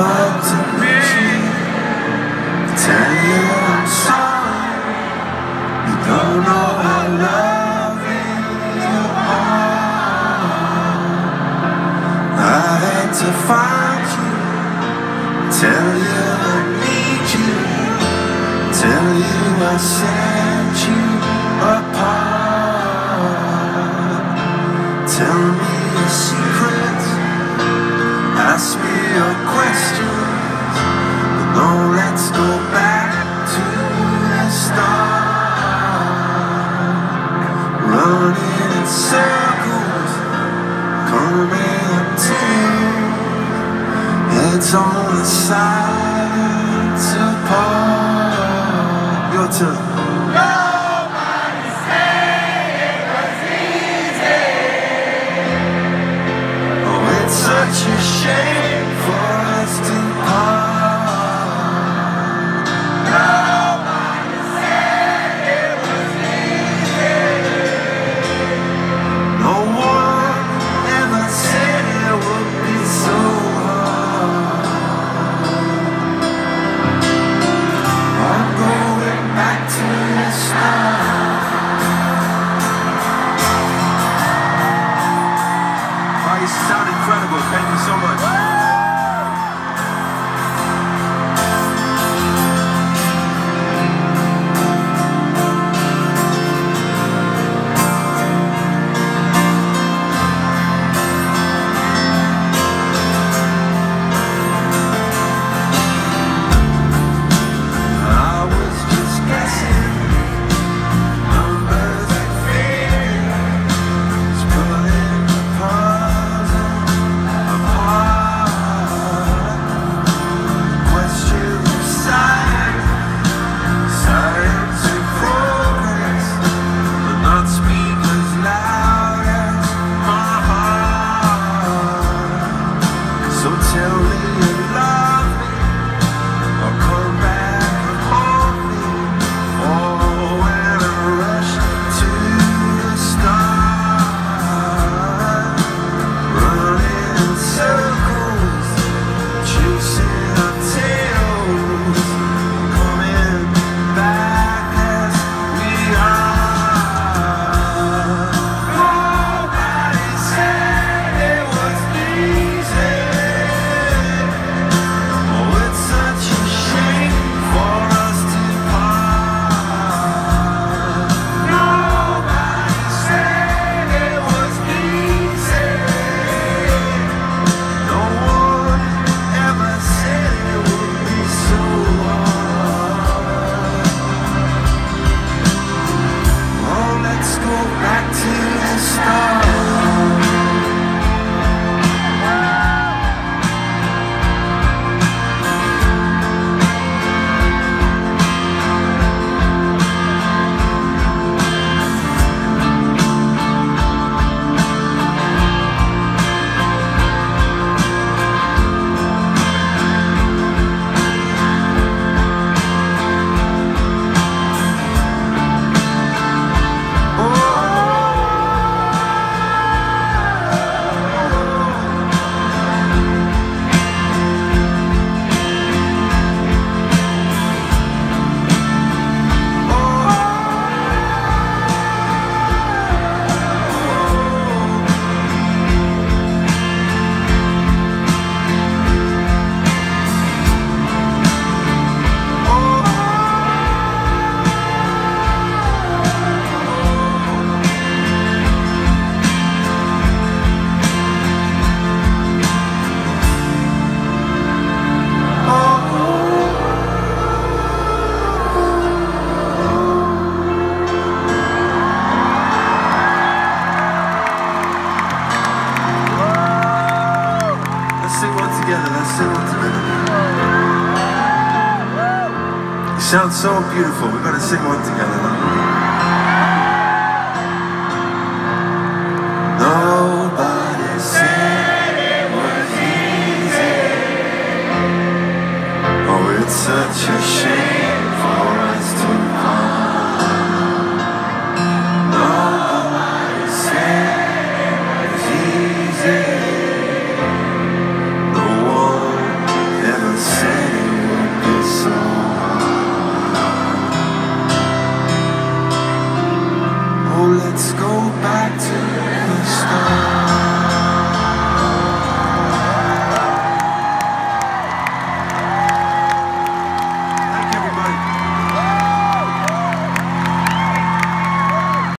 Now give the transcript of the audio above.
up to me. Tell you I'm sorry. You don't know how loving you are. I had to find you. Tell you I need you. Tell you I set you apart. Tell me your secrets. Ask me your on the sides apart. Your turn. together, that's so intimate. It sounds so beautiful, we've got to sing one together now.